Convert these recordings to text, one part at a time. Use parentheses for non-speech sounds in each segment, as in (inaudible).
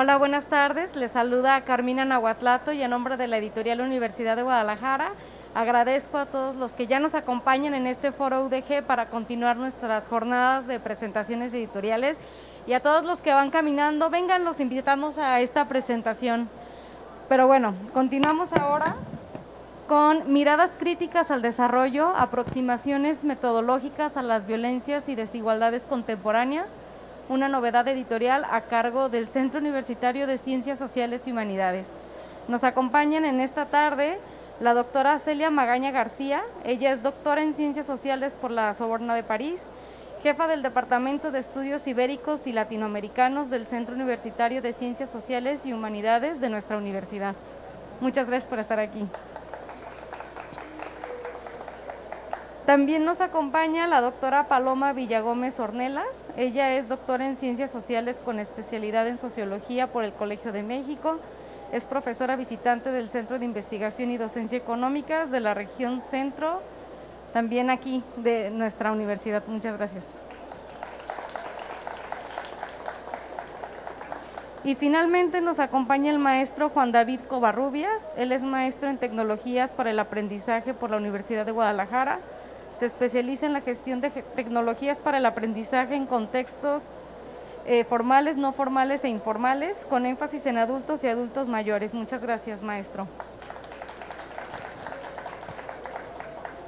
Hola, buenas tardes. Les saluda Carmina Nahuatlato y en nombre de la editorial Universidad de Guadalajara agradezco a todos los que ya nos acompañan en este foro UDG para continuar nuestras jornadas de presentaciones editoriales y a todos los que van caminando, vengan, los invitamos a esta presentación. Pero bueno, continuamos ahora con miradas críticas al desarrollo, aproximaciones metodológicas a las violencias y desigualdades contemporáneas, una novedad editorial a cargo del Centro Universitario de Ciencias Sociales y Humanidades. Nos acompañan en esta tarde la doctora Celia Magaña García, ella es doctora en Ciencias Sociales por la Soborna de París, jefa del Departamento de Estudios Ibéricos y Latinoamericanos del Centro Universitario de Ciencias Sociales y Humanidades de nuestra universidad. Muchas gracias por estar aquí. También nos acompaña la doctora Paloma Villagómez Ornelas. Ella es doctora en Ciencias Sociales con especialidad en Sociología por el Colegio de México. Es profesora visitante del Centro de Investigación y Docencia Económicas de la región Centro, también aquí de nuestra universidad. Muchas gracias. Y finalmente nos acompaña el maestro Juan David Covarrubias. Él es maestro en tecnologías para el aprendizaje por la Universidad de Guadalajara se especializa en la gestión de tecnologías para el aprendizaje en contextos eh, formales, no formales e informales, con énfasis en adultos y adultos mayores. Muchas gracias, maestro.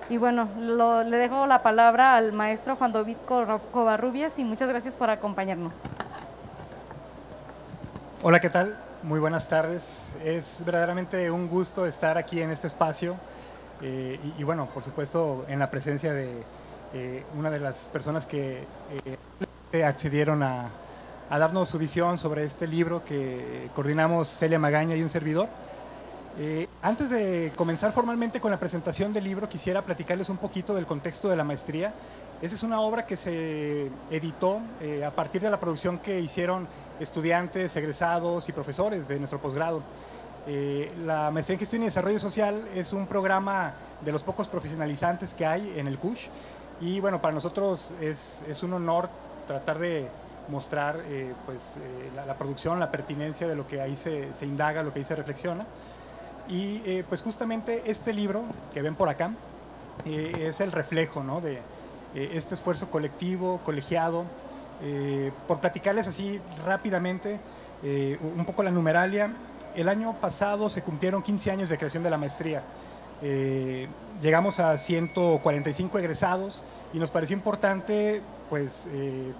Y bueno, le dejo la palabra al maestro Juan David Covarrubias y muchas gracias por acompañarnos. Hola, ¿qué tal? Muy buenas tardes. Es verdaderamente un gusto estar aquí en este espacio eh, y, bueno, por supuesto, en la presencia de eh, una de las personas que eh, accedieron a, darnos su visión sobre este libro que coordinamos Celia Magaña y un servidor. antes de comenzar formalmente con la presentación del libro, quisiera platicarles un poquito del contexto de la maestría. Esa es una obra que se editó a partir de la producción que hicieron estudiantes, egresados y profesores de nuestro posgrado. Eh, la maestría en gestión y desarrollo social es un programa de los pocos profesionalizantes que hay en el CUSH y bueno, para nosotros es, un honor tratar de mostrar eh, pues, eh, la, producción, la pertinencia de lo que ahí se, indaga, lo que ahí se reflexiona. Y pues justamente este libro que ven por acá es el reflejo de este esfuerzo colectivo, colegiado. por platicarles así rápidamente un poco la numeralia, el año pasado se cumplieron 15 años de creación de la maestría. Eh, llegamos a 145 egresados y nos pareció importante pues, eh,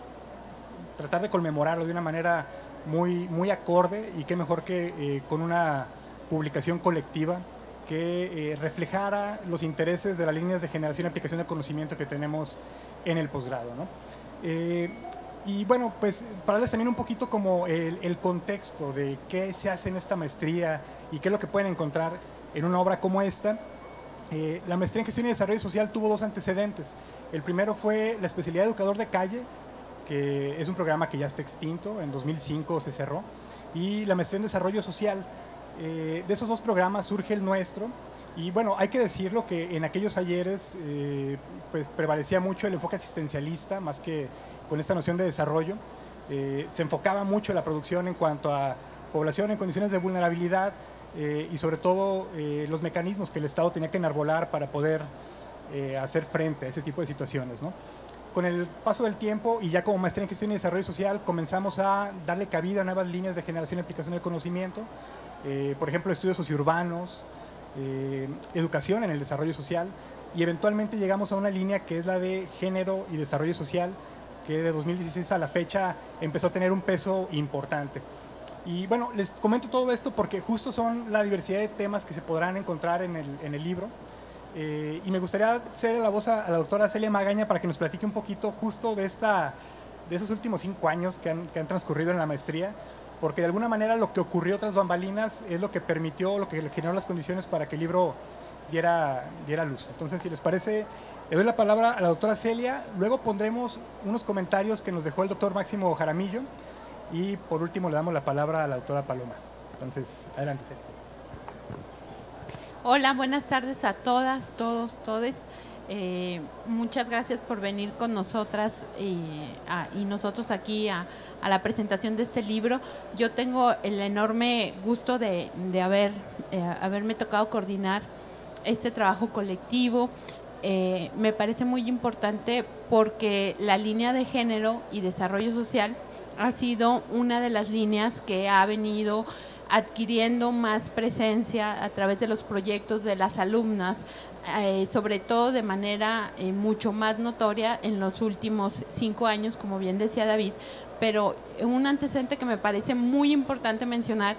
tratar de conmemorarlo de una manera muy, muy acorde y qué mejor que eh, con una publicación colectiva que reflejara los intereses de las líneas de generación y aplicación del conocimiento que tenemos en el posgrado. ¿no? Y bueno, pues para darles también un poquito como el, contexto de qué se hace en esta maestría y qué es lo que pueden encontrar en una obra como esta. Eh, la maestría en gestión y desarrollo social tuvo dos antecedentes. El primero fue la especialidad de educador de calle, que es un programa que ya está extinto, en 2005 se cerró, y la maestría en desarrollo social. Eh, de esos dos programas surge el nuestro, y bueno, hay que decirlo que en aquellos ayeres eh, pues prevalecía mucho el enfoque asistencialista más que con esta noción de desarrollo. Eh, se enfocaba mucho la producción en cuanto a población en condiciones de vulnerabilidad eh, y sobre todo eh, los mecanismos que el Estado tenía que enarbolar para poder hacer frente a ese tipo de situaciones. Con el paso del tiempo y ya como maestría en gestión y desarrollo social comenzamos a darle cabida a nuevas líneas de generación y aplicación del conocimiento, por ejemplo estudios sociourbanos, educación en el desarrollo social y eventualmente llegamos a una línea que es la de género y desarrollo social que de 2016 a la fecha empezó a tener un peso importante. Y bueno, les comento todo esto porque justo son la diversidad de temas que se podrán encontrar en el, en el libro. Eh, y me gustaría hacer la voz a, la doctora Celia Magaña para que nos platique un poquito justo de, esta, de esos últimos cinco años que han, que han transcurrido en la maestría, porque de alguna manera lo que ocurrió tras bambalinas es lo que permitió, lo que generó las condiciones para que el libro diera, diera luz. Entonces, si les parece, le doy la palabra a la doctora Celia, luego pondremos unos comentarios que nos dejó el doctor Máximo Jaramillo y por último le damos la palabra a la doctora Paloma. Entonces, adelante Celia. Hola, buenas tardes a todas, todos, todes. Eh, muchas gracias por venir con nosotras y, nosotros aquí a, la presentación de este libro. Yo tengo el enorme gusto de, eh, haberme tocado coordinar este trabajo colectivo. Eh, me parece muy importante porque la línea de género y desarrollo social ha sido una de las líneas que ha venido adquiriendo más presencia a través de los proyectos de las alumnas, eh, sobre todo de manera eh, mucho más notoria en los últimos cinco años, como bien decía David, pero un antecedente que me parece muy importante mencionar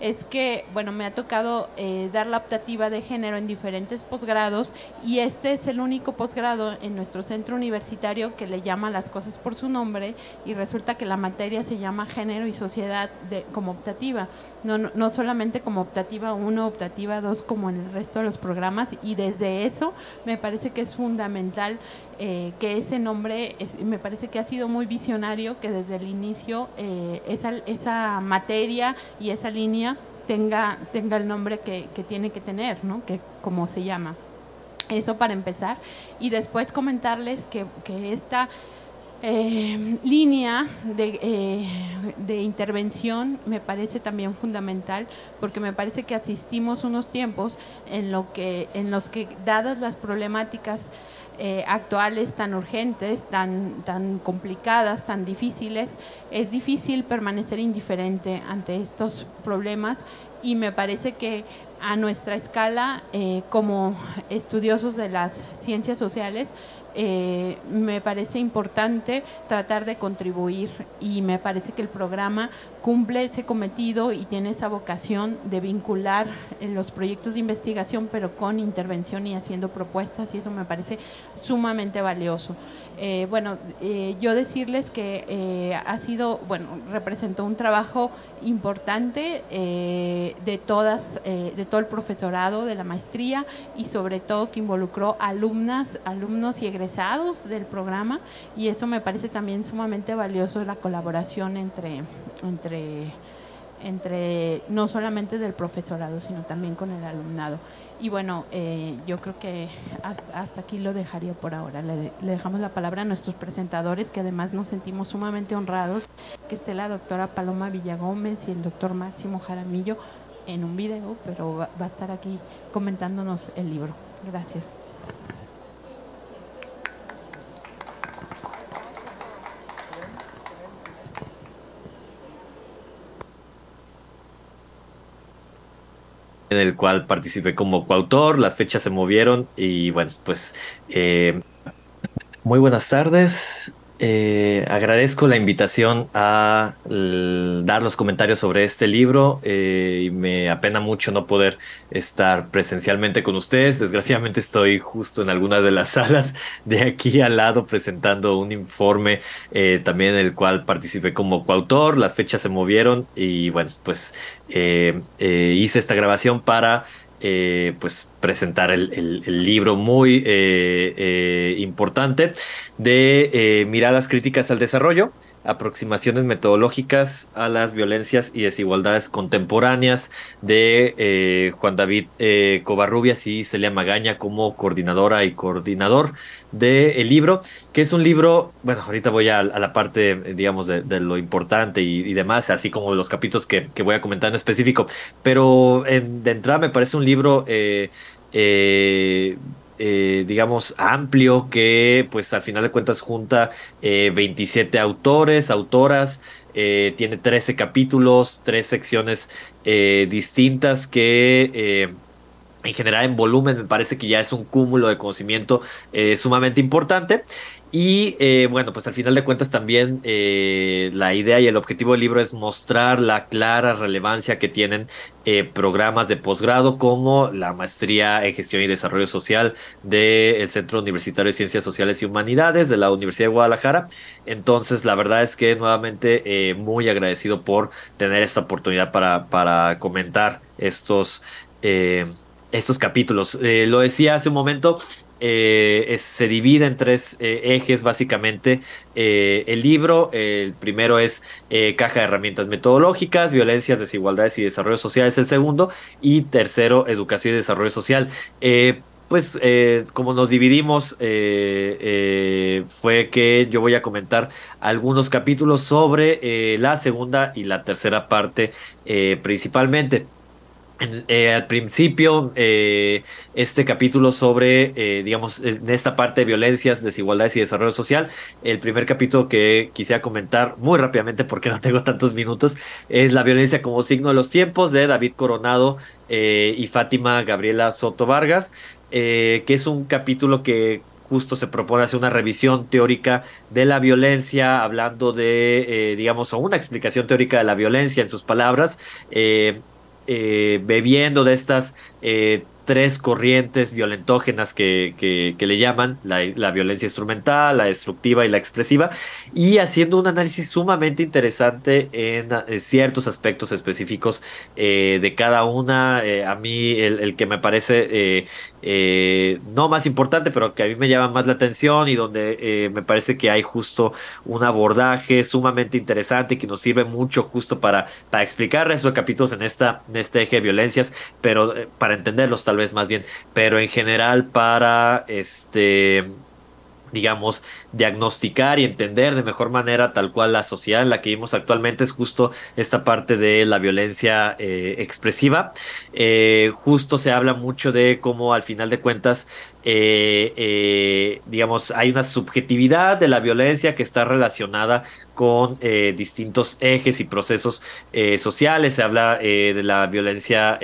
es que, bueno, me ha tocado eh, dar la optativa de género en diferentes posgrados y este es el único posgrado en nuestro centro universitario que le llama las cosas por su nombre y resulta que la materia se llama género y sociedad de, como optativa, no, no, solamente como optativa 1, optativa 2 como en el resto de los programas y desde eso me parece que es fundamental eh, que ese nombre me parece que ha sido muy visionario, que desde el inicio eh, esa, materia y esa línea tenga, tenga el nombre que, tiene que tener, ¿no? que como se llama. Eso para empezar. Y después comentarles que, esta eh, línea de, de, intervención me parece también fundamental porque me parece que asistimos unos tiempos en, lo que, en los que, dadas las problemáticas eh, actuales tan urgentes, tan, tan complicadas, tan difíciles, es difícil permanecer indiferente ante estos problemas. Y me parece que a nuestra escala, eh, como estudiosos de las ciencias sociales, eh, me parece importante tratar de contribuir y me parece que el programa cumple ese cometido y tiene esa vocación de vincular los proyectos de investigación pero con intervención y haciendo propuestas y eso me parece sumamente valioso. Eh, bueno, eh, yo decirles que ha sido, bueno, representó un trabajo importante de todas, de todo el profesorado de la maestría y sobre todo que involucró alumnas, alumnos y egresados del programa y eso me parece también sumamente valioso la colaboración entre, entre, entre no solamente del profesorado, sino también con el alumnado. Y bueno, eh, yo creo que hasta, aquí lo dejaría por ahora. Le, dejamos la palabra a nuestros presentadores, que además nos sentimos sumamente honrados, que esté la doctora Paloma Villagómez y el doctor Máximo Jaramillo en un video, pero va a estar aquí comentándonos el libro. Gracias. En el cual participé como coautor, las fechas se movieron y bueno, pues eh, muy buenas tardes. Eh, agradezco la invitación a dar los comentarios sobre este libro eh, y me apena mucho no poder estar presencialmente con ustedes. Desgraciadamente estoy justo en alguna de las (laughs) salas de aquí al lado presentando un informe eh, también en el cual participé como coautor. Las fechas se movieron y bueno, pues hice esta grabación para eh, pues presentar el, libro muy eh, eh, importante de miradas críticas al desarrollo aproximaciones metodológicas a las violencias y desigualdades contemporáneas de eh, Juan David eh, Covarrubias y Celia Magaña como coordinadora y coordinador del libro, que es un libro, bueno, ahorita voy a, la parte, digamos, de, lo importante y, demás, así como los capítulos que, voy a comentar en específico, pero de entrada me parece un libro... Eh, eh, digamos, amplio que pues al final de cuentas junta 27 eh, autores, autoras, eh, tiene 13 capítulos, tres secciones distintas que en general en volumen me parece que ya es un cúmulo de conocimiento sumamente importante. Y eh, bueno, pues al final de cuentas también eh, la idea y el objetivo del libro es mostrar la clara relevancia que tienen eh, programas de posgrado como la maestría en gestión y desarrollo social del Centro Universitario de Ciencias Sociales y Humanidades de la Universidad de Guadalajara. Entonces, la verdad es que nuevamente muy agradecido por tener esta oportunidad para, para comentar estos, estos capítulos. lo decía hace un momento, eh, se divide en tres eh, ejes básicamente eh, el libro. el primero es caja de herramientas metodológicas, violencias, desigualdades y desarrollo social es el segundo. Y tercero, educación y desarrollo social. pues como nos dividimos, fue que yo voy a comentar algunos capítulos sobre la segunda y la tercera parte principalmente. Eh, al principio, eh, este capítulo sobre, eh, digamos, en esta parte de violencias, desigualdades y desarrollo social, el primer capítulo que quisiera comentar muy rápidamente porque no tengo tantos minutos, es la violencia como signo de los tiempos de David Coronado y Fátima Gabriela Soto Vargas, que es un capítulo que justo se propone hacer una revisión teórica de la violencia, hablando de, digamos, o una explicación teórica de la violencia en sus palabras. Bebiendo de estas eh, tres corrientes violentógenas que, que, le llaman, la, violencia instrumental, la destructiva y la expresiva, y haciendo un análisis sumamente interesante en, eh, ciertos aspectos específicos eh, de cada una. Eh, a mí el, que me parece no más importante, pero que a mí me llama más la atención y donde me parece que hay justo un abordaje sumamente interesante que nos sirve mucho justo para, para explicar estos capítulos en, esta, en este eje de violencias, pero para entenderlos tal vez más bien, pero en general para este digamos, diagnosticar y entender de mejor manera tal cual la sociedad en la que vivimos actualmente es justo esta parte de la violencia eh, expresiva. Eh, justo se habla mucho de cómo al final de cuentas eh, digamos, hay una subjetividad de la violencia que está relacionada con distintos ejes y procesos sociales. Se habla de la violencia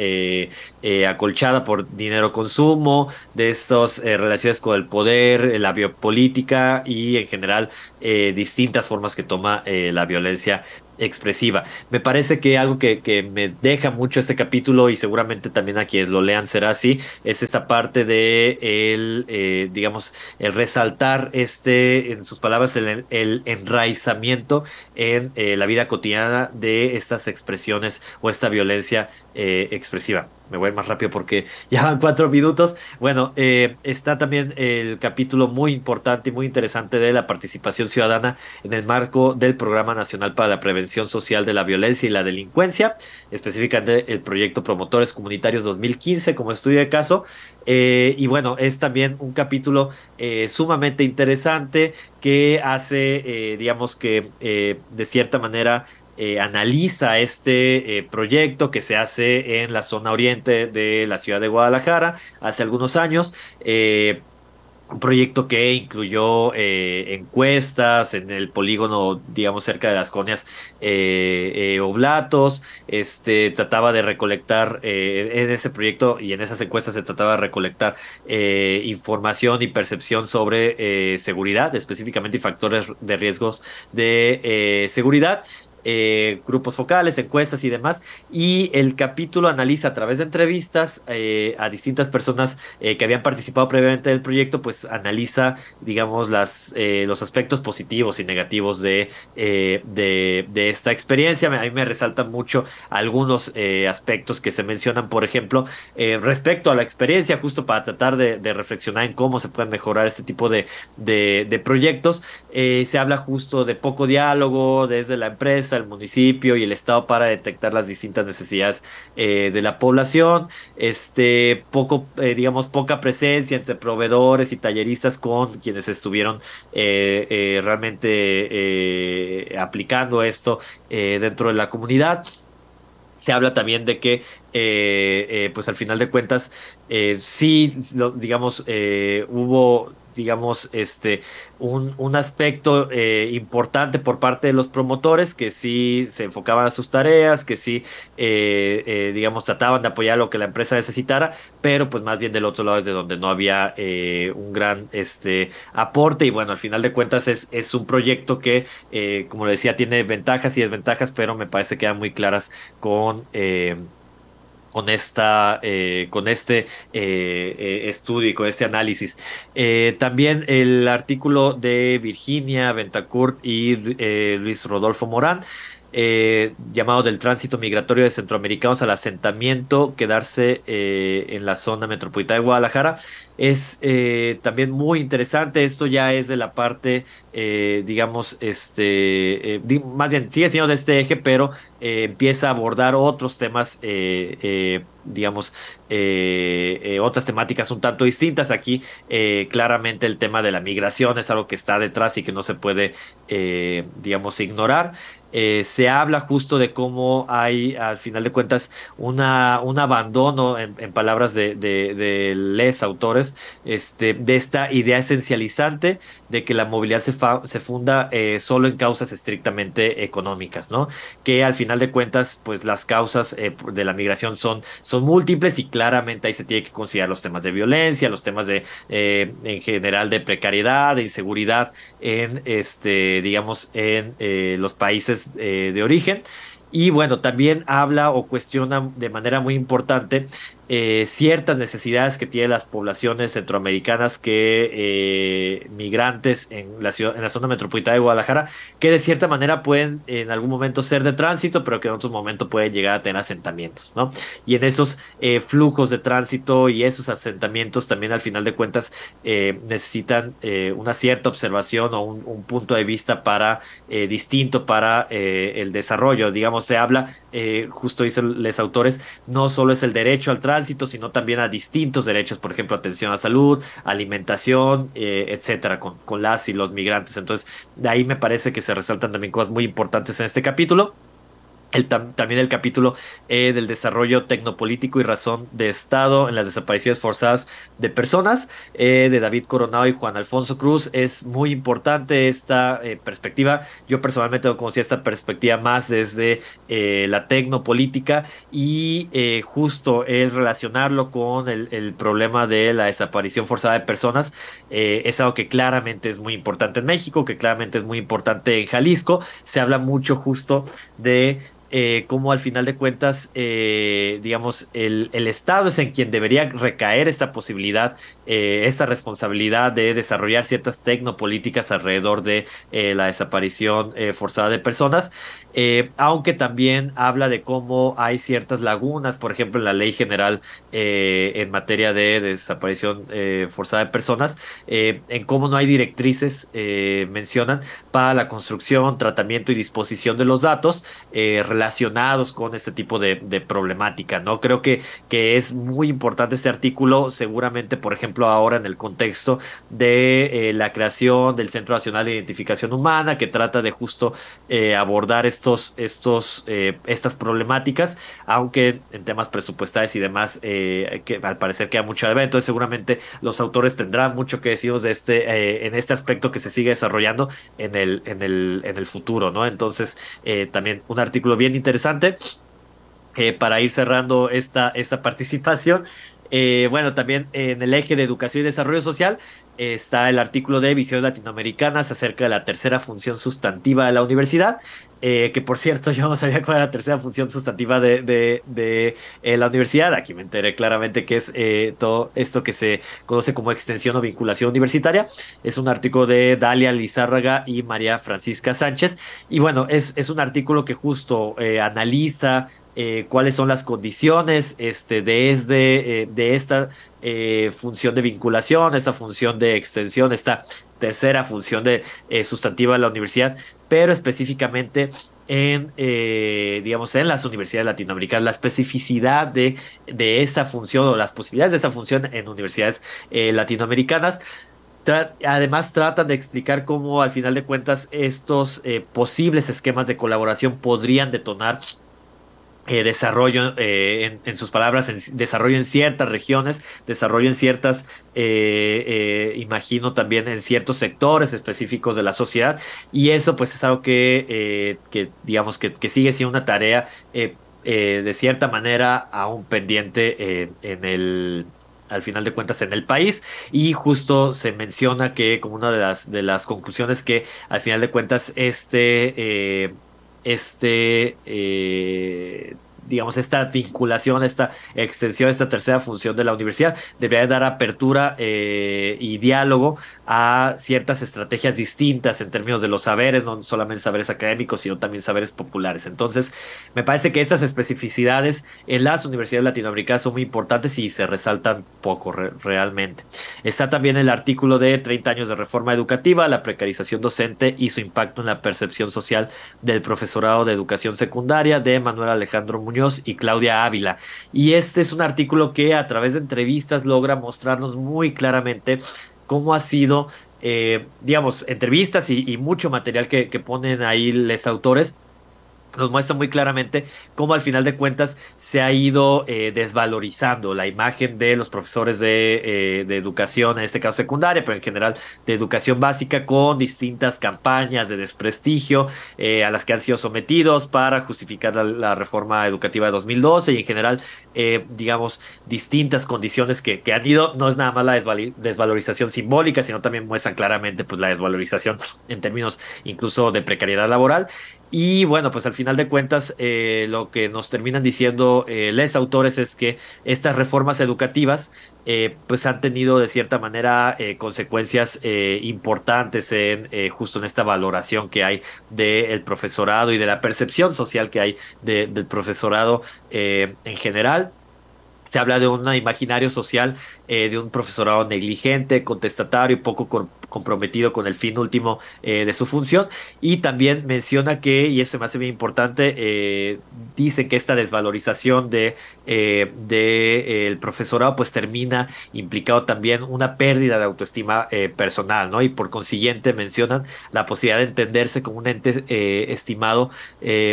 acolchada por dinero consumo, de estas relaciones con el poder, la biopolítica y en general distintas formas que toma la violencia expresiva. Me parece que algo que, que, me deja mucho este capítulo y seguramente también a quienes lo lean será así, es esta parte de el, eh, digamos, el resaltar este, en sus palabras, el, enraizamiento en eh, la vida cotidiana de estas expresiones o esta violencia eh, expresiva me voy más rápido porque (laughs) ya van cuatro minutos. Bueno, eh, está también el capítulo muy importante y muy interesante de la participación ciudadana en el marco del Programa Nacional para la Prevención Social de la Violencia y la Delincuencia, específicamente el proyecto Promotores Comunitarios 2015 como estudio de caso. Eh, y bueno, es también un capítulo eh, sumamente interesante que hace, digamos que de cierta manera, eh, analiza este eh, proyecto que se hace en la zona oriente de la ciudad de Guadalajara hace algunos años. Eh, un proyecto que incluyó encuestas en el polígono, digamos, cerca de las conias Oblatos. Este trataba de recolectar en ese proyecto y en esas encuestas se trataba de recolectar información y percepción sobre seguridad, específicamente y factores de riesgos de seguridad. Eh, grupos focales, encuestas y demás. Y el capítulo analiza a través de entrevistas eh, a distintas personas eh, que habían participado previamente del proyecto, pues analiza, digamos, las, los aspectos positivos y negativos de, de, de, esta experiencia. A mí me resaltan mucho algunos aspectos que se mencionan, por ejemplo, respecto a la experiencia, justo para tratar de, de, reflexionar en cómo se pueden mejorar este tipo de, de proyectos. se habla justo de poco diálogo desde la empresa el municipio y el Estado para detectar las distintas necesidades eh, de la población, este, poco, eh, digamos, poca presencia entre proveedores y talleristas con quienes estuvieron eh, realmente aplicando esto dentro de la comunidad. Se habla también de que, pues al final de cuentas, sí, digamos, hubo digamos, este, un, un aspecto eh, importante por parte de los promotores que sí se enfocaban a sus tareas, que sí, eh, eh, digamos, trataban de apoyar lo que la empresa necesitara, pero pues más bien del otro lado es de donde no había un gran este, aporte. Y bueno, al final de cuentas es, es un proyecto que, como decía, tiene ventajas y desventajas, pero me parece que quedan muy claras con con esta eh, con este eh, eh, estudio y con este análisis. También el artículo de Virginia Bentacourt y Luis Rodolfo Morán eh, llamado del tránsito migratorio de centroamericanos al asentamiento, quedarse eh, en la zona metropolitana de Guadalajara. Es eh, también muy interesante, esto ya es de la parte, digamos, este, más bien sigue siendo de este eje, pero empieza a abordar otros temas, digamos, otras temáticas un tanto distintas. Aquí claramente el tema de la migración es algo que está detrás y que no se puede, digamos, ignorar. Eh, se habla justo de cómo hay, al final de cuentas, una, un abandono, en, palabras de, de, les autores, este, de esta idea esencializante de que la movilidad se, se funda eh, solo en causas estrictamente económicas, ¿no? Que al final de cuentas, pues las causas eh, de la migración son, son múltiples y claramente ahí se tiene que considerar los temas de violencia, los temas de, en general, de precariedad, de inseguridad en, este, digamos, en los países eh, de origen. Y bueno, también habla o cuestiona de manera muy importante eh, ciertas necesidades que tienen las poblaciones centroamericanas que eh, migrantes en la, ciudad, en la zona metropolitana de Guadalajara, que de cierta manera pueden en algún momento ser de tránsito, pero que en otros momentos pueden llegar a tener asentamientos, ¿no? Y en esos eh, flujos de tránsito y esos asentamientos también al final de cuentas necesitan una cierta observación o un, punto de vista para distinto para el desarrollo. Digamos, se habla, justo dicen los autores, no solo es el derecho al tránsito, sino también a distintos derechos, por ejemplo, atención a salud, alimentación, eh, etcétera, con, con las y los migrantes. Entonces, de ahí me parece que se resaltan también cosas muy importantes en este capítulo también el capítulo eh, del desarrollo tecnopolítico y razón de Estado en las desapariciones forzadas de personas eh, de David Coronado y Juan Alfonso Cruz. Es muy importante esta eh, perspectiva. Yo personalmente lo conocía esta perspectiva más desde la tecnopolítica y justo el relacionarlo con el, problema de la desaparición forzada de personas es algo que claramente es muy importante en México, que claramente es muy importante en Jalisco. Se habla mucho justo de eh, como al final de cuentas, eh, digamos, el, Estado es en quien debería recaer esta posibilidad, eh, esta responsabilidad de desarrollar ciertas tecnopolíticas alrededor de la desaparición forzada de personas, aunque también habla de cómo hay ciertas lagunas, por ejemplo, en la ley general en materia de desaparición forzada de personas, en cómo no hay directrices, mencionan, para la construcción, tratamiento y disposición de los datos relacionados con este tipo de, problemática, ¿no? Creo que, que es muy importante este artículo, seguramente, por ejemplo, ahora en el contexto de eh, la creación del Centro Nacional de Identificación Humana, que trata de justo eh, abordar estos, estos, eh, estas problemáticas, aunque en temas presupuestales y demás, que al parecer queda mucho de ver, entonces seguramente los autores tendrán mucho que decir de este, en este aspecto que se sigue desarrollando en el, en el, en el futuro, ¿no? Entonces, también un artículo bien interesante. Eh, para ir cerrando esta, esta participación. Eh, bueno, también en el eje de educación y desarrollo social está el artículo de Visiones Latinoamericanas acerca de la tercera función sustantiva de la universidad, eh, que por cierto (laughs) yo no sabía cuál era la tercera función sustantiva de, de, eh, la universidad, aquí me enteré claramente que es eh, todo esto que se conoce como extensión o vinculación universitaria, es un artículo de Dalia Lizárraga y María Francisca Sánchez, y bueno, es, es un artículo que justo analiza cuáles son las condiciones este, desde de esta función de vinculación, esta función de extensión, esta tercera función de eh, sustantiva de la universidad, pero específicamente en, eh, digamos, en las universidades latinoamericanas, la especificidad de, de esa función o las posibilidades de esa función en universidades eh, latinoamericanas. además tratan de explicar cómo al final de cuentas estos posibles esquemas de colaboración podrían detonar eh, desarrollo, eh, en, sus palabras, desarrollo en ciertas regiones, desarrollo en ciertas, eh, imagino también en ciertos sectores específicos de la sociedad, y eso pues es algo que, que digamos que, que, sigue siendo una tarea de cierta manera aún pendiente en el al final de cuentas en el país. Y justo se menciona que como una de las de las conclusiones que al final de cuentas este este digamos, esta vinculación, esta extensión, esta tercera función de la universidad, debería dar apertura eh, y diálogo a ciertas estrategias distintas en términos de los saberes, no solamente saberes académicos, sino también saberes populares. Entonces, me parece que estas especificidades en las universidades latinoamericanas son muy importantes y se resaltan poco realmente. Está también el artículo de 30 años de reforma educativa, la precarización docente y su impacto en la percepción social del profesorado de educación secundaria de Manuel Alejandro Muñoz y Claudia Ávila. Y este es un artículo que a través de entrevistas logra mostrarnos muy claramente cómo ha sido, eh, digamos, entrevistas y, mucho material que, que ponen ahí los autores nos muestra muy claramente cómo al final de cuentas se ha ido eh, desvalorizando la imagen de los profesores de, eh, de, educación, en este caso secundaria, pero en general de educación básica, con distintas campañas de desprestigio eh, a las que han sido sometidos para justificar la, reforma educativa de 2012 y en general, digamos, distintas condiciones que, que, han ido, no es nada más la desvalorización simbólica, sino también muestran claramente pues, la desvalorización en términos incluso de precariedad laboral y bueno, pues al final de cuentas, eh, lo que nos terminan diciendo eh, los autores es que estas reformas educativas eh, pues han tenido de cierta manera consecuencias importantes en justo en esta valoración que hay del profesorado y de la percepción social que hay del profesorado en general. Se habla de un imaginario social de un profesorado negligente, contestatario y poco comprometido con el fin último eh, de su función. Y también menciona que, y eso me hace bien importante, eh, dice que esta desvalorización de, eh, de el profesorado pues termina implicado también una pérdida de autoestima personal, ¿no? Y por consiguiente mencionan la posibilidad de entenderse como un ente estimado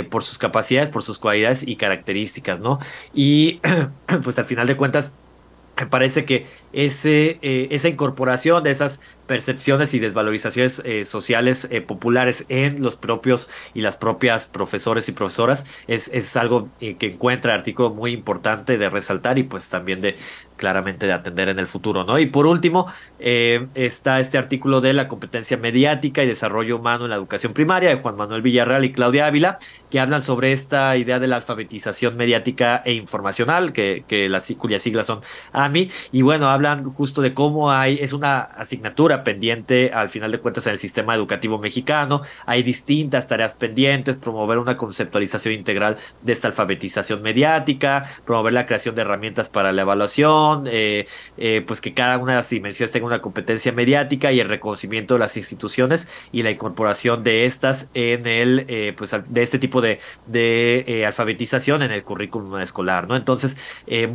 por sus capacidades, por sus cualidades y características, ¿no? Y (clears throat) pues al final de cuentas, me parece que ese, esa incorporación de esas percepciones y desvalorizaciones eh, sociales eh, populares en los propios y las propias profesores y profesoras es, es algo eh, que encuentra artículo muy importante de resaltar y pues también de claramente de atender en el futuro, ¿no? Y por último, está este artículo de la competencia mediática y desarrollo humano en la educación primaria de Juan Manuel Villarreal y Claudia Ávila, que hablan sobre esta idea de la alfabetización mediática e informacional, que, que las, cuyas siglas son AMI, y bueno, hablan justo de cómo hay, es una asignatura pendiente al final de cuentas en el sistema educativo mexicano. Hay distintas tareas pendientes, promover una conceptualización integral de esta alfabetización mediática, promover la creación de herramientas para la evaluación, eh, eh, pues que cada una de las dimensiones tenga una competencia mediática y el reconocimiento de las instituciones y la incorporación de estas en el, eh, pues de este tipo de, de alfabetización en el currículum escolar, ¿no? Entonces,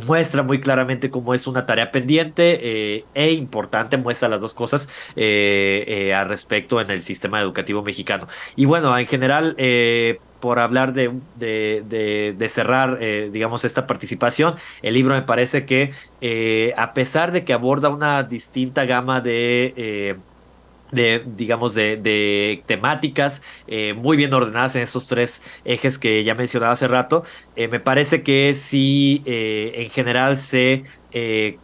muestra muy claramente cómo es una tarea pendiente e importante, muestra las dos cosas al respecto en el sistema educativo mexicano. Y bueno, en general, por hablar de, de, cerrar, digamos, esta participación, el libro me parece que a pesar de que aborda una distinta gama de de, digamos, de, temáticas muy bien ordenadas en esos tres ejes que ya mencionaba hace rato. me parece que sí, en general se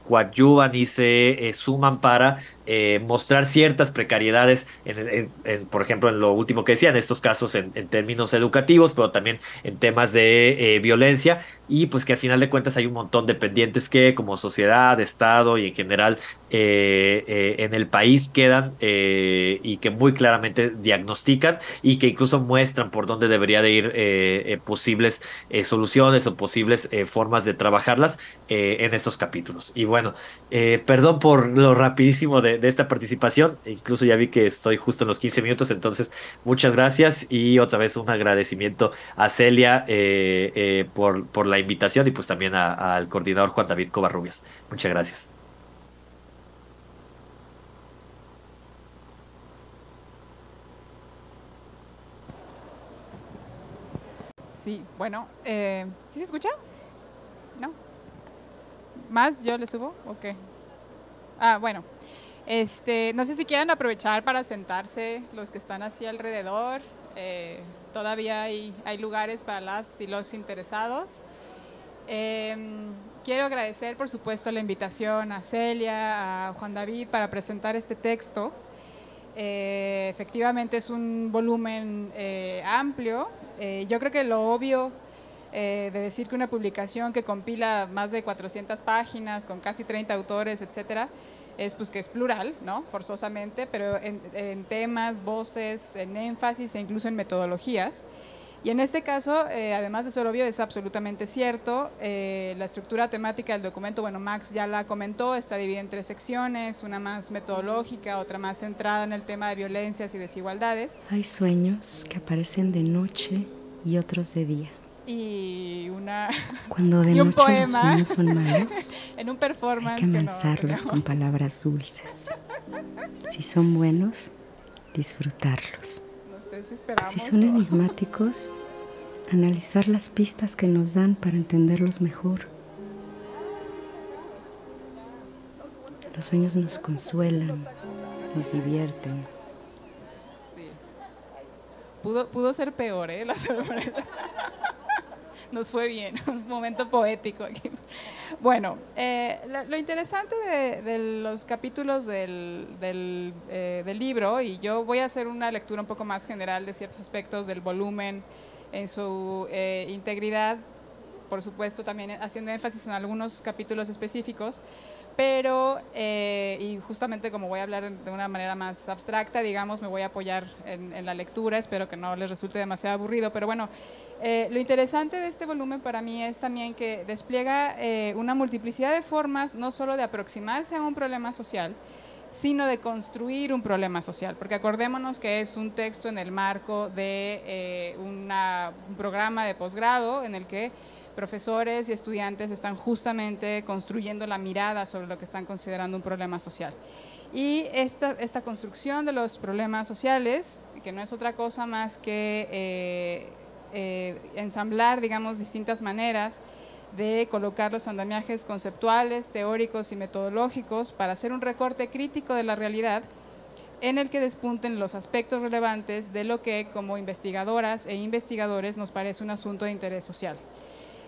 coadyuvan y se suman para eh, mostrar ciertas precariedades, en, por ejemplo, en lo último que decía, en estos casos en, términos educativos, pero también en temas de eh, violencia, y pues que al final de cuentas hay un montón de pendientes que como sociedad, Estado y en general eh, en el país quedan y que muy claramente diagnostican y que incluso muestran por dónde debería de ir posibles soluciones o posibles formas de trabajarlas en estos capítulos. Y bueno, perdón por lo rapidísimo de, esta participación. Incluso ya vi que estoy justo en los 15 minutos, entonces muchas gracias y otra vez un agradecimiento a Celia eh, eh, por, por la invitación y pues también al coordinador Juan David Covarrubias. Muchas gracias. Sí, bueno, eh, ¿sí se escucha? ¿Más? ¿Yo le subo? ¿O qué? Ah, bueno. Este, no sé si quieren aprovechar para sentarse los que están así alrededor. Eh, todavía hay, hay, lugares para las y los interesados. Em, quiero agradecer, por supuesto, la invitación a Celia, a Juan David para presentar este texto. Eh, efectivamente es un volumen eh, amplio. yo creo que lo obvio eh, de decir que una publicación que compila más de 400 páginas con casi 30 autores, etcétera, es pues que es plural, ¿no? Forzosamente, pero en, en temas, voces, en énfasis e incluso en metodologías. Y en este caso, eh, además de ser obvio, es absolutamente cierto. Eh, la estructura temática del documento, bueno, Max ya la comentó, está dividida en tres secciones, una más metodológica, otra más centrada en el tema de violencias y desigualdades. Hay sueños que aparecen de noche y otros de día. Y una (laughs) Cuando de y un noche los poema sueños son malos, (laughs) en un performance hay que amansarlos no. con palabras dulces. Si son buenos, disfrutarlos. No sé si esperamos. Si son o- enigmáticos, analizar las pistas que nos dan para entenderlos mejor. Los sueños nos consuelan, nos divierten. Sí. Pudo, pudo ser peor, ¿eh? (laughs) La sorpresa. Nos fue bien, (laughs) un momento poético aquí. Bueno, eh, lo interesante de, los capítulos del, del, eh, del libro, y yo voy a hacer una lectura un poco más general de ciertos aspectos del volumen en su eh, integridad, por supuesto también haciendo énfasis en algunos capítulos específicos, pero, eh, y justamente como voy a hablar de una manera más abstracta, digamos, me voy a apoyar en la lectura, espero que no les resulte demasiado aburrido, pero bueno, eh, lo interesante de este volumen para mí es también que despliega eh, una multiplicidad de formas, no solo de aproximarse a un problema social, sino de construir un problema social, porque acordémonos que es un texto en el marco de eh, un programa de posgrado en el que profesores y estudiantes están justamente construyendo la mirada sobre lo que están considerando un problema social. Y esta construcción de los problemas sociales, que no es otra cosa más que eh, ensamblar, digamos, distintas maneras de colocar los andamiajes conceptuales, teóricos y metodológicos para hacer un recorte crítico de la realidad en el que despunten los aspectos relevantes de lo que como investigadoras e investigadores nos parece un asunto de interés social.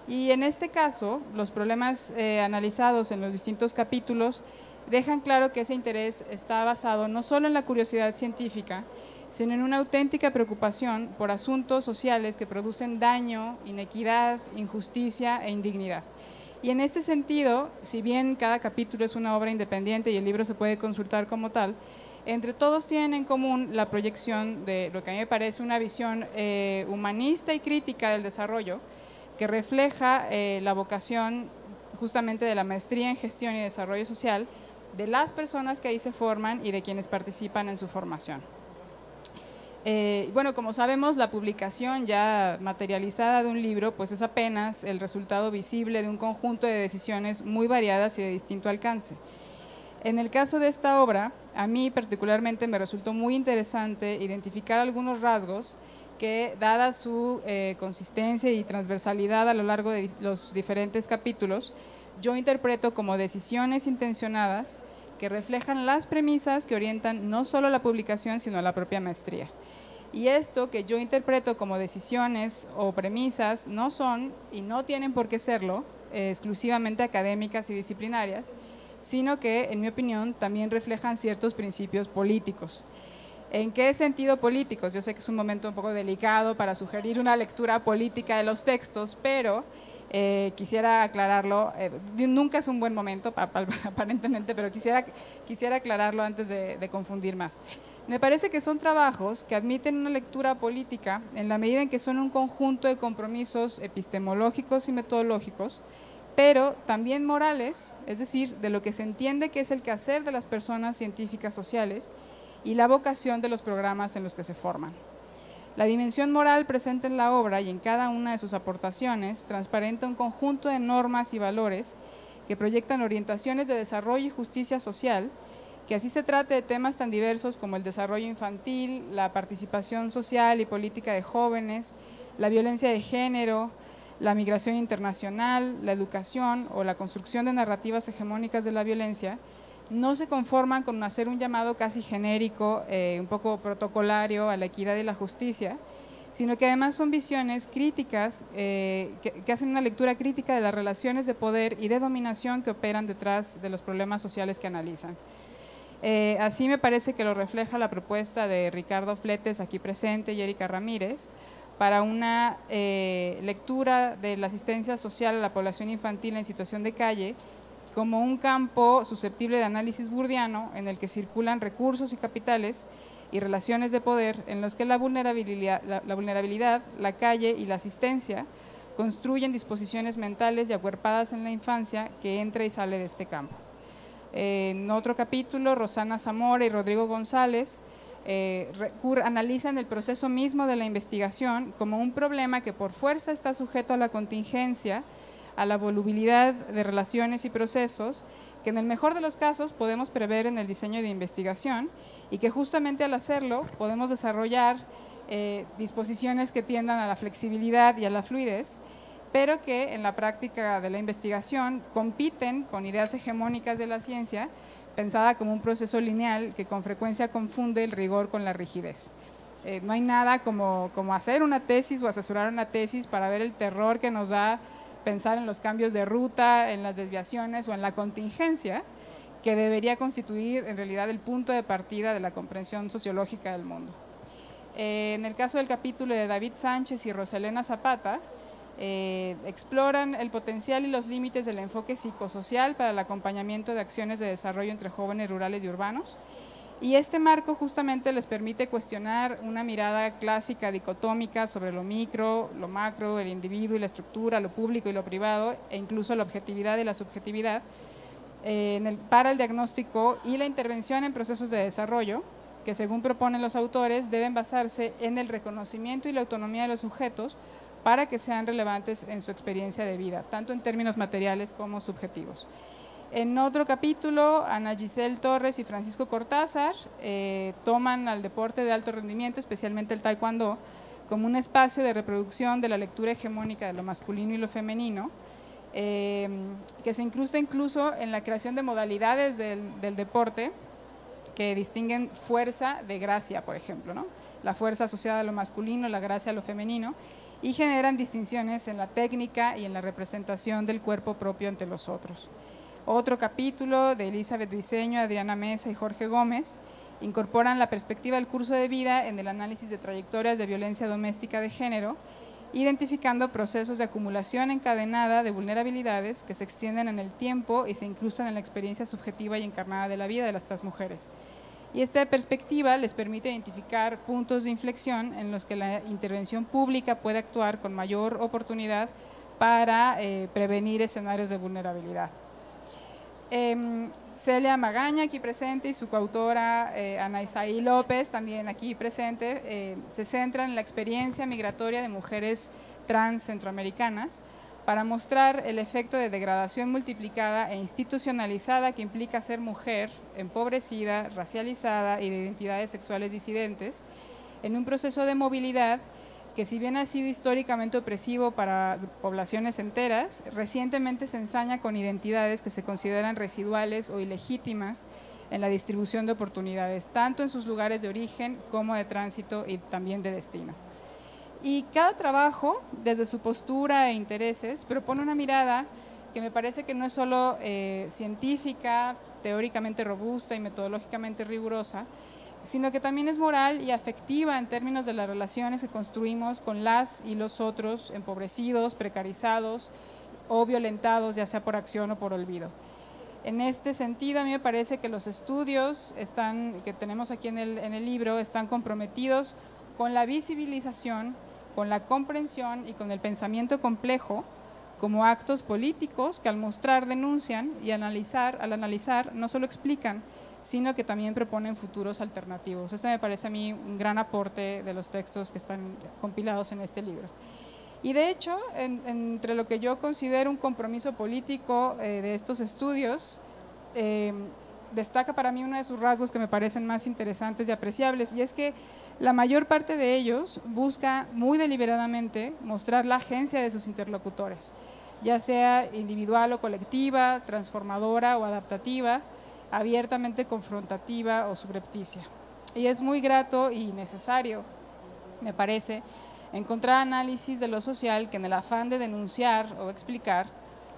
Y en este caso, los problemas eh, analizados en los distintos capítulos dejan claro que ese interés está basado no solo en la curiosidad científica, sino en una auténtica preocupación por asuntos sociales que producen daño, inequidad, injusticia e indignidad. Y en este sentido, si bien cada capítulo es una obra independiente y el libro se puede consultar como tal, entre todos tienen en común la proyección de lo que a mí me parece una visión eh, humanista y crítica del desarrollo, que refleja eh, la vocación justamente de la maestría en gestión y desarrollo social de las personas que ahí se forman y de quienes participan en su formación. Eh, bueno, como sabemos, la publicación ya materializada de un libro pues es apenas el resultado visible de un conjunto de decisiones muy variadas y de distinto alcance. En el caso de esta obra, a mí particularmente me resultó muy interesante identificar algunos rasgos que, dada su eh, consistencia y transversalidad a lo largo de los diferentes capítulos, yo interpreto como decisiones intencionadas que reflejan las premisas que orientan no solo la publicación, sino la propia maestría. Y esto que yo interpreto como decisiones o premisas no son y no tienen por qué serlo eh, exclusivamente académicas y disciplinarias, sino que, en mi opinión, también reflejan ciertos principios políticos. ¿En qué sentido políticos? Yo sé que es un momento un poco delicado para sugerir una lectura política de los textos, pero eh, quisiera aclararlo. eh, nunca es un buen momento, pa- pa- (laughs) aparentemente, pero quisiera, quisiera aclararlo antes de, de confundir más. Me parece que son trabajos que admiten una lectura política en la medida en que son un conjunto de compromisos epistemológicos y metodológicos, pero también morales, es decir, de lo que se entiende que es el quehacer de las personas científicas sociales y la vocación de los programas en los que se forman. La dimensión moral presente en la obra y en cada una de sus aportaciones transparenta un conjunto de normas y valores que proyectan orientaciones de desarrollo y justicia social, que así se trate de temas tan diversos como el desarrollo infantil, la participación social y política de jóvenes, la violencia de género, la migración internacional, la educación o la construcción de narrativas hegemónicas de la violencia, no se conforman con hacer un llamado casi genérico, eh, un poco protocolario a la equidad y la justicia, sino que además son visiones críticas eh, que, hacen una lectura crítica de las relaciones de poder y de dominación que operan detrás de los problemas sociales que analizan. Eh, así me parece que lo refleja la propuesta de Ricardo Fletes, aquí presente, y Erika Ramírez, para una lectura de la asistencia social a la población infantil en situación de calle como un campo susceptible de análisis burdiano en el que circulan recursos y capitales y relaciones de poder en los que la vulnerabilidad, la, vulnerabilidad, la calle y la asistencia construyen disposiciones mentales y acuerpadas en la infancia que entra y sale de este campo. En otro capítulo, Rosana Zamora y Rodrigo González eh, analizan el proceso mismo de la investigación como un problema que por fuerza está sujeto a la contingencia, a la volubilidad de relaciones y procesos, que en el mejor de los casos podemos prever en el diseño de investigación y que justamente al hacerlo podemos desarrollar eh, disposiciones que tiendan a la flexibilidad y a la fluidez, pero que en la práctica de la investigación compiten con ideas hegemónicas de la ciencia pensada como un proceso lineal que con frecuencia confunde el rigor con la rigidez. Eh, no hay nada como, como hacer una tesis o asesorar una tesis para ver el terror que nos da pensar en los cambios de ruta, en las desviaciones o en la contingencia, que debería constituir en realidad el punto de partida de la comprensión sociológica del mundo. Eh, en el caso del capítulo de David Sánchez y Roselena Zapata, eh, exploran el potencial y los límites del enfoque psicosocial para el acompañamiento de acciones de desarrollo entre jóvenes rurales y urbanos. Y este marco justamente les permite cuestionar una mirada clásica dicotómica sobre lo micro, lo macro, el individuo y la estructura, lo público y lo privado, e incluso la objetividad y la subjetividad, eh, para el diagnóstico y la intervención en procesos de desarrollo, que según proponen los autores deben basarse en el reconocimiento y la autonomía de los sujetos para que sean relevantes en su experiencia de vida, tanto en términos materiales como subjetivos. En otro capítulo, Ana Giselle Torres y Francisco Cortázar eh, toman al deporte de alto rendimiento, especialmente el taekwondo, como un espacio de reproducción de la lectura hegemónica de lo masculino y lo femenino, eh, que se incrusta incluso en la creación de modalidades del, del, deporte que distinguen fuerza de gracia, por ejemplo, ¿no? la fuerza asociada a lo masculino, la gracia a lo femenino, y generan distinciones en la técnica y en la representación del cuerpo propio ante los otros. Otro capítulo de Elizabeth Diseño, Adriana Mesa y Jorge Gómez incorporan la perspectiva del curso de vida en el análisis de trayectorias de violencia doméstica de género, identificando procesos de acumulación encadenada de vulnerabilidades que se extienden en el tiempo y se incrustan en la experiencia subjetiva y encarnada de la vida de estas mujeres. Y esta perspectiva les permite identificar puntos de inflexión en los que la intervención pública puede actuar con mayor oportunidad para eh, prevenir escenarios de vulnerabilidad. Em, Celia Magaña, aquí presente, y su coautora eh, Ana Isaí López, también aquí presente, eh, se centran en la experiencia migratoria de mujeres trans centroamericanas para mostrar el efecto de degradación multiplicada e institucionalizada que implica ser mujer, empobrecida, racializada y de identidades sexuales disidentes, en un proceso de movilidad que si bien ha sido históricamente opresivo para poblaciones enteras, recientemente se ensaña con identidades que se consideran residuales o ilegítimas en la distribución de oportunidades, tanto en sus lugares de origen como de tránsito y también de destino. Y cada trabajo, desde su postura e intereses, propone una mirada que me parece que no es solo eh, científica, teóricamente robusta y metodológicamente rigurosa, sino que también es moral y afectiva en términos de las relaciones que construimos con las y los otros empobrecidos, precarizados o violentados, ya sea por acción o por olvido. En este sentido, a mí me parece que los estudios están, que tenemos aquí en el, libro están comprometidos con la visibilización con la comprensión y con el pensamiento complejo como actos políticos que al mostrar denuncian y analizar, al analizar no solo explican, sino que también proponen futuros alternativos. Este me parece a mí un gran aporte de los textos que están compilados en este libro. Y de hecho, entre lo que yo considero un compromiso político eh, de estos estudios, eh, destaca para mí uno de sus rasgos que me parecen más interesantes y apreciables, y es que la mayor parte de ellos busca muy deliberadamente mostrar la agencia de sus interlocutores, ya sea individual o colectiva, transformadora o adaptativa, abiertamente confrontativa o subrepticia. Y es muy grato y necesario, me parece, encontrar análisis de lo social que en el afán de denunciar o explicar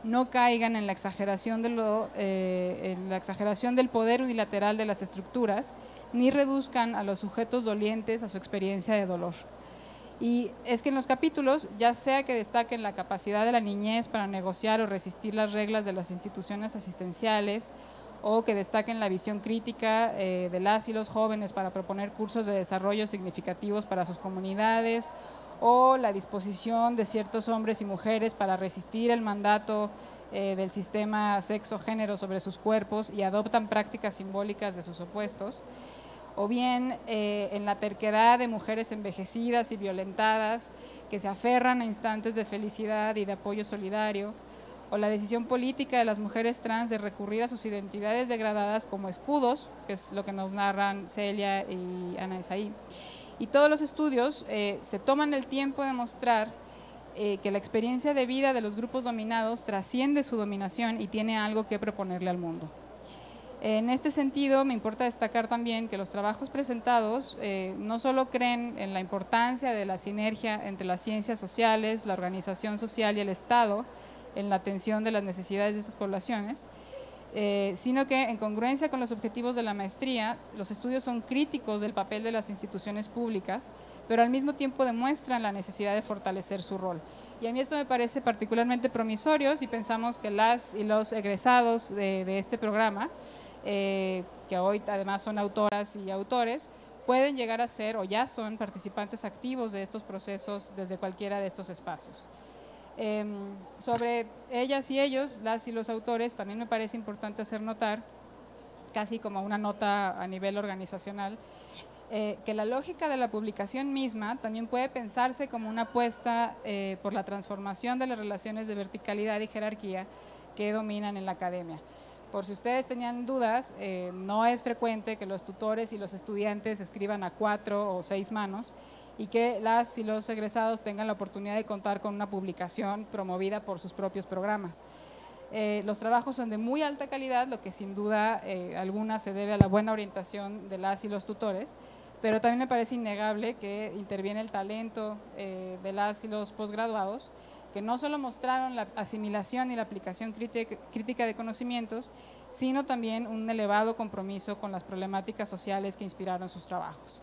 no caigan en la exageración, de eh, la exageración del poder unilateral de las estructuras, ni reduzcan a los sujetos dolientes a su experiencia de dolor. Y es que en los capítulos, ya sea que destaquen la capacidad de la niñez para negociar o resistir las reglas de las instituciones asistenciales, o que destaquen la visión crítica eh, de las y los jóvenes para proponer cursos de desarrollo significativos para sus comunidades, o la disposición de ciertos hombres y mujeres para resistir el mandato eh, del sistema sexo-género sobre sus cuerpos y adoptan prácticas simbólicas de sus opuestos o bien eh, en la terquedad de mujeres envejecidas y violentadas que se aferran a instantes de felicidad y de apoyo solidario, o la decisión política de las mujeres trans de recurrir a sus identidades degradadas como escudos, que es lo que nos narran Celia y Ana Isaí. Y todos los estudios eh, se toman el tiempo de mostrar eh, que la experiencia de vida de los grupos dominados trasciende su dominación y tiene algo que proponerle al mundo. En este sentido, me importa destacar también que los trabajos presentados eh, no solo creen en la importancia de la sinergia entre las ciencias sociales, la organización social y el Estado en la atención de las necesidades de estas poblaciones, eh, sino que en congruencia con los objetivos de la maestría, los estudios son críticos del papel de las instituciones públicas, pero al mismo tiempo demuestran la necesidad de fortalecer su rol. Y a mí esto me parece particularmente promisorio si pensamos que las y los egresados de este programa eh, que hoy además son autoras y autores, pueden llegar a ser o ya son participantes activos de estos procesos desde cualquiera de estos espacios. Em, sobre ellas y ellos, las y los autores, también me parece importante hacer notar, casi como una nota a nivel organizacional, eh, que la lógica de la publicación misma también puede pensarse como una apuesta eh, por la transformación de las relaciones de verticalidad y jerarquía que dominan en la academia. Por si ustedes tenían dudas, eh, no es frecuente que los tutores y los estudiantes escriban a cuatro o seis manos y que las y los egresados tengan la oportunidad de contar con una publicación promovida por sus propios programas. Eh, los trabajos son de muy alta calidad, lo que sin duda eh, alguna se debe a la buena orientación de las y los tutores, pero también me parece innegable que interviene el talento de las y los posgraduados que no solo mostraron la asimilación y la aplicación crítica de conocimientos, sino también un elevado compromiso con las problemáticas sociales que inspiraron sus trabajos.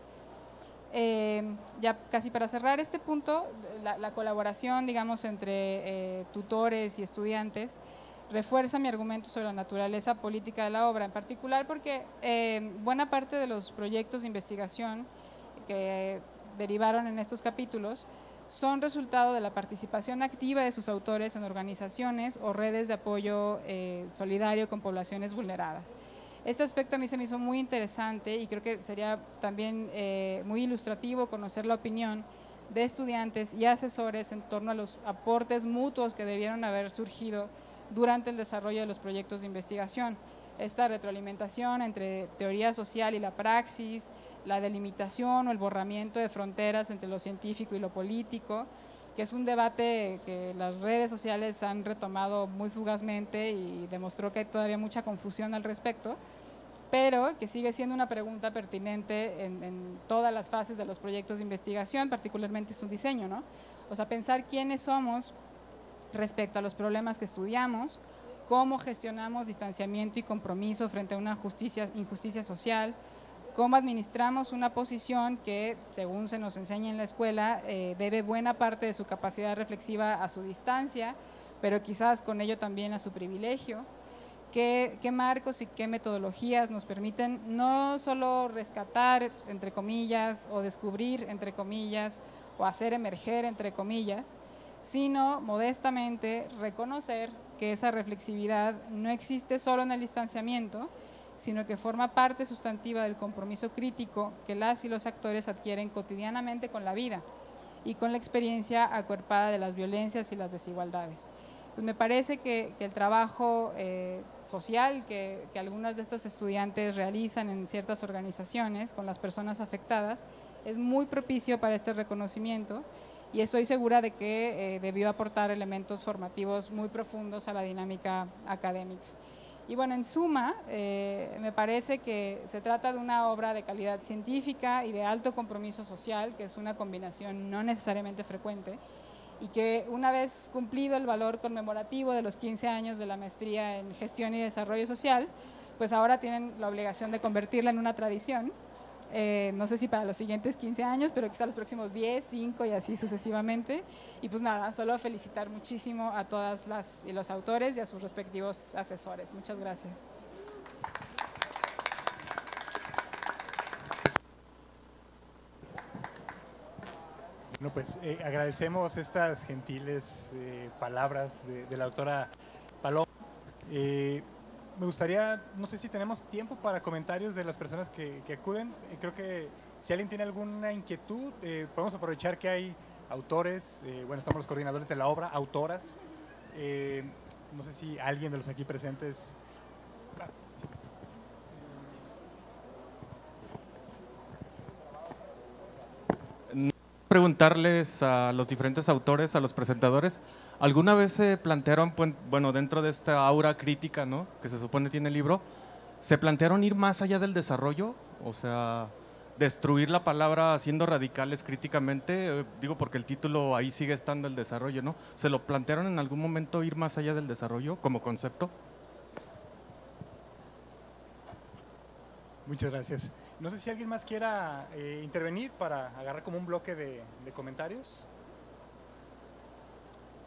Eh, ya casi para cerrar este punto, la, colaboración, digamos, entre eh, tutores y estudiantes refuerza mi argumento sobre la naturaleza política de la obra, en particular porque eh, buena parte de los proyectos de investigación que derivaron en estos capítulos son resultado de la participación activa de sus autores en organizaciones o redes de apoyo eh, solidario con poblaciones vulneradas. Este aspecto a mí se me hizo muy interesante y creo que sería también eh, muy ilustrativo conocer la opinión de estudiantes y asesores en torno a los aportes mutuos que debieron haber surgido durante el desarrollo de los proyectos de investigación. Esta retroalimentación entre teoría social y la praxis, la delimitación o el borramiento de fronteras entre lo científico y lo político, que es un debate que las redes sociales han retomado muy fugazmente y demostró que hay todavía mucha confusión al respecto, pero que sigue siendo una pregunta pertinente en, todas las fases de los proyectos de investigación, particularmente su diseño, ¿no? O sea, pensar quiénes somos respecto a los problemas que estudiamos, cómo gestionamos distanciamiento y compromiso frente a una justicia, injusticia social, cómo administramos una posición que, según se nos enseña en la escuela, eh, debe buena parte de su capacidad reflexiva a su distancia, pero quizás con ello también a su privilegio. ¿Qué, marcos y qué metodologías nos permiten no solo rescatar, entre comillas, o descubrir, entre comillas, o hacer emerger, entre comillas, sino modestamente reconocer que esa reflexividad no existe solo en el distanciamiento, sino que forma parte sustantiva del compromiso crítico que las y los actores adquieren cotidianamente con la vida y con la experiencia acuerpada de las violencias y las desigualdades. Pues me parece que, el trabajo eh, social que, algunos de estos estudiantes realizan en ciertas organizaciones con las personas afectadas es muy propicio para este reconocimiento y estoy segura de que eh, debió aportar elementos formativos muy profundos a la dinámica académica. Y bueno, en suma, eh, me parece que se trata de una obra de calidad científica y de alto compromiso social, que es una combinación no necesariamente frecuente, y que una vez cumplido el valor conmemorativo de los 15 años de la maestría en gestión y desarrollo social, pues ahora tienen la obligación de convertirla en una tradición. eh, no sé si para los siguientes 15 años, pero quizá los próximos 10, 5 y así sucesivamente. Y pues nada, solo felicitar muchísimo a todas las y los autores y a sus respectivos asesores. Muchas gracias. Bueno, pues eh, agradecemos estas gentiles eh, palabras de, la autora Paloma. Eh, me gustaría, no sé si tenemos tiempo para comentarios de las personas que, acuden. Eh, creo que si alguien tiene alguna inquietud, podemos aprovechar que hay autores, bueno, estamos los coordinadores de la obra, autoras. no sé si alguien de los aquí presentes... Preguntarles a los diferentes autores, a los presentadores, ¿Alguna vez se plantearon, bueno, dentro de esta aura crítica, ¿no? Que se supone tiene el libro, ¿se plantearon ir más allá del desarrollo? O sea, destruir la palabra siendo radicales críticamente, eh, digo porque el título ahí sigue estando el desarrollo, ¿no? ¿Se lo plantearon en algún momento ir más allá del desarrollo como concepto? Muchas gracias. No sé si alguien más quiera eh, intervenir para agarrar como un bloque de comentarios.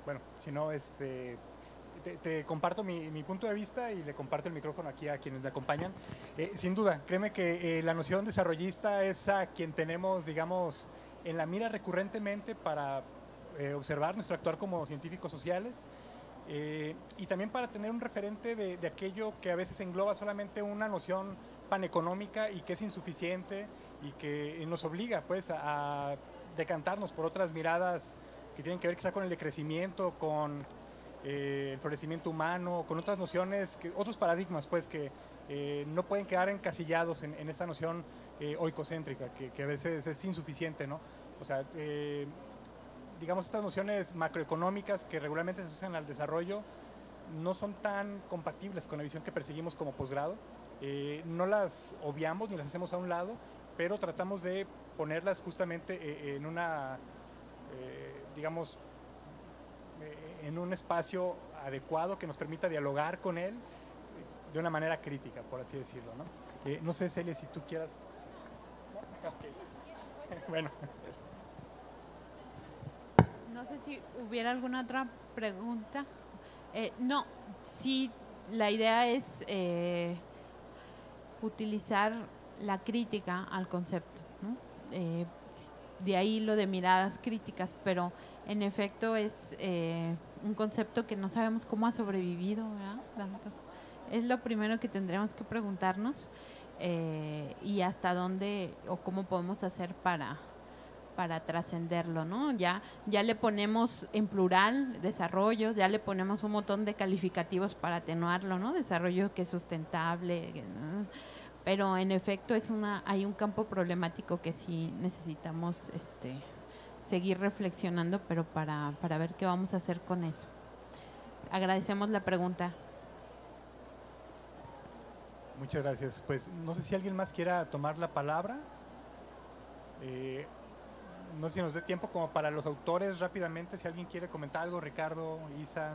Bueno, si no, este, te, comparto mi, punto de vista y le comparto el micrófono aquí a quienes me acompañan. Eh, sin duda, créeme que eh, la noción desarrollista es a quien tenemos, digamos, en la mira recurrentemente para observar nuestro actuar como científicos sociales y también para tener un referente de, aquello que a veces engloba solamente una noción paneconómica y que es insuficiente y que nos obliga pues a decantarnos por otras miradas que tienen que ver quizá con el decrecimiento, con eh, el florecimiento humano, con otras nociones, otros paradigmas pues que eh, no pueden quedar encasillados en, en esta noción eh, oicocéntrica, que, que, a veces es insuficiente, ¿no? O sea, eh, digamos estas nociones macroeconómicas que regularmente se asocian al desarrollo no son tan compatibles con la visión que perseguimos como posgrado. No las obviamos ni las hacemos a un lado, pero tratamos de ponerlas justamente en una digamos, eh, en un espacio adecuado que nos permita dialogar con él de una manera crítica, por así decirlo. No, eh, no sé, Celia, si tú quieras... (laughs) bueno. No sé si hubiera alguna otra pregunta. Eh, no, sí, la idea es utilizar la crítica al concepto. ¿no? de ahí lo de miradas críticas, pero en efecto es eh, un concepto que no sabemos cómo ha sobrevivido, ¿verdad? Es lo primero que tendremos que preguntarnos eh, y hasta dónde o cómo podemos hacer para, para trascenderlo, ¿no? Ya, ya le ponemos en plural desarrollo, ya le ponemos un montón de calificativos para atenuarlo, ¿no? Desarrollo que es sustentable, pero en efecto es una hay un campo problemático que sí necesitamos este seguir reflexionando pero para, para ver qué vamos a hacer con eso. Agradecemos la pregunta. Muchas gracias. Pues no sé si alguien más quiera tomar la palabra. Eh, no sé si nos dé tiempo como para los autores rápidamente si alguien quiere comentar algo Ricardo Isa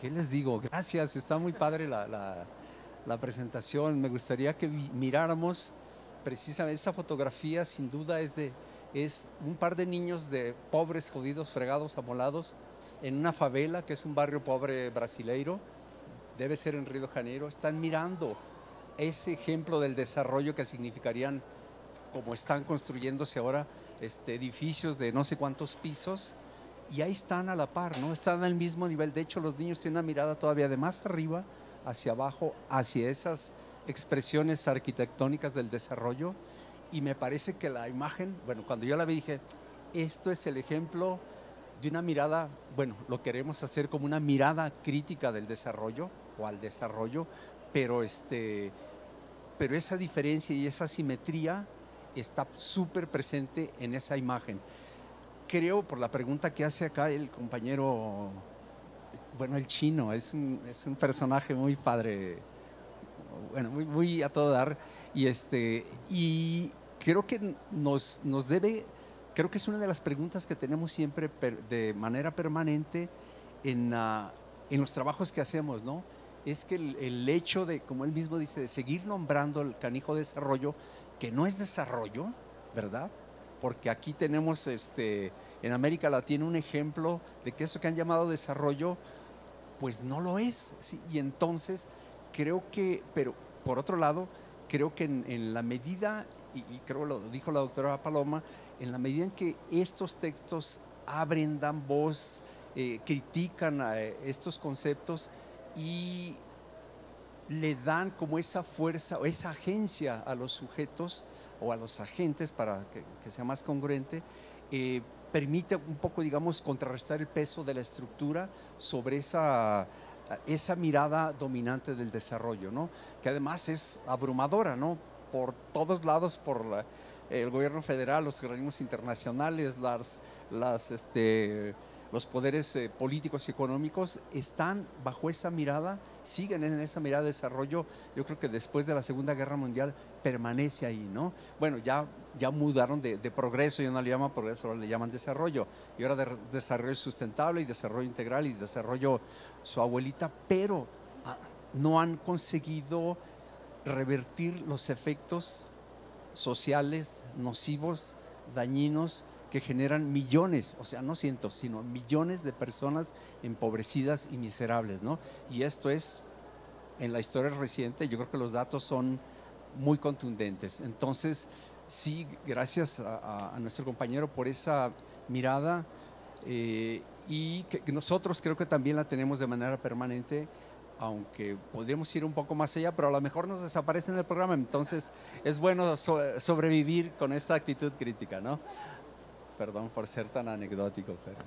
¿Qué les digo? Gracias, está muy padre la, presentación. Me gustaría que miráramos precisamente esa fotografía, sin duda es de es un par de niños de pobres, jodidos, fregados, amolados, en una favela que es un barrio pobre brasileiro, debe ser en Río de Janeiro, están mirando ese ejemplo del desarrollo que significarían, como están construyéndose ahora, este, edificios de no sé cuántos pisos, y ahí están a la par, ¿no? Están al mismo nivel. De hecho, los niños tienen una mirada todavía de más arriba hacia abajo, hacia esas expresiones arquitectónicas del desarrollo. Y me parece que la imagen, bueno, cuando yo la vi dije, esto es el ejemplo de una mirada, bueno, lo queremos hacer como una mirada crítica del desarrollo o al desarrollo, pero, este, pero esa diferencia y esa simetría está súper presente en esa imagen creo, por la pregunta que hace acá el compañero, bueno, el chino, es un, es un personaje muy padre, bueno, muy, muy a todo dar, y, este, y creo que nos, nos debe, creo que es una de las preguntas que tenemos siempre de manera permanente, en, ah, en los trabajos que hacemos, ¿no? Es que el, hecho de, como él mismo dice, de seguir nombrando el canijo desarrollo, que no es desarrollo, ¿verdad? Porque aquí tenemos este, en América Latina un ejemplo de que eso que han llamado desarrollo, pues no lo es. Y entonces creo que, pero por otro lado, creo que en, en la medida, y, y creo lo dijo la doctora Paloma, en la medida en que estos textos abren, dan voz, eh, critican a, eh, estos conceptos y le dan como esa fuerza o esa agencia a los sujetos o a los agentes para que, sea más congruente, eh, permite un poco, digamos, contrarrestar el peso de la estructura sobre esa, esa mirada dominante del desarrollo, ¿no? que además es abrumadora, ¿no? por todos lados, por la, el gobierno federal, los organismos internacionales, las, las, este, los poderes eh, políticos y económicos están bajo esa mirada, siguen en esa mirada de desarrollo. Yo creo que después de la Segunda Guerra Mundial permanece ahí, ¿no? Bueno, ya, ya mudaron de, progreso, ya no le llaman progreso, ahora le llaman desarrollo. Y ahora de, desarrollo sustentable y desarrollo integral y desarrollo su abuelita, pero ah, no han conseguido revertir los efectos sociales nocivos, dañinos, que generan millones, o sea, no cientos, sino millones de personas empobrecidas y miserables, ¿no? Y esto es, en la historia reciente, yo creo que los datos son muy contundentes. Entonces, sí, gracias a, nuestro compañero por esa mirada eh, y que, nosotros creo que también la tenemos de manera permanente aunque podríamos ir un poco más allá, pero a lo mejor nos desaparece en el programa, entonces es bueno so sobrevivir con esta actitud crítica, ¿no? Perdón por ser tan anecdótico, pero...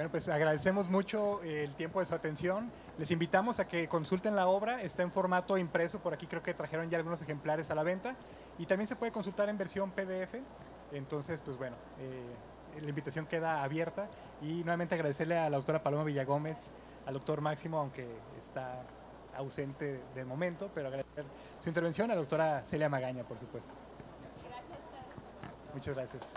Bueno, pues agradecemos mucho el tiempo de su atención. Les invitamos a que consulten la obra, está en formato impreso, por aquí creo que trajeron ya algunos ejemplares a la venta y también se puede consultar en versión PDF. Entonces, pues bueno, eh, la invitación queda abierta y nuevamente agradecerle a la doctora Paloma Villagómez, al doctor Máximo, aunque está ausente de momento, pero agradecer su intervención, a la doctora Celia Magaña, por supuesto. Muchas gracias.